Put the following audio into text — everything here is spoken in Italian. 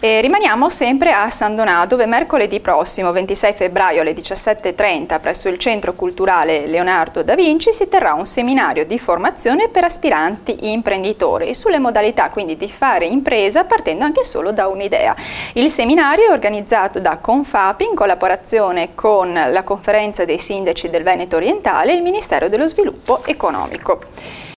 E rimaniamo sempre a San Donato dove mercoledì prossimo 26 febbraio alle 17.30 presso il Centro Culturale Leonardo da Vinci si terrà un seminario di formazione per aspiranti imprenditori sulle modalità quindi di fare impresa partendo anche solo da un'idea. Il seminario è organizzato da Confapi in collaborazione con la conferenza dei sindaci del Veneto orientale e il Ministero dello Sviluppo Economico.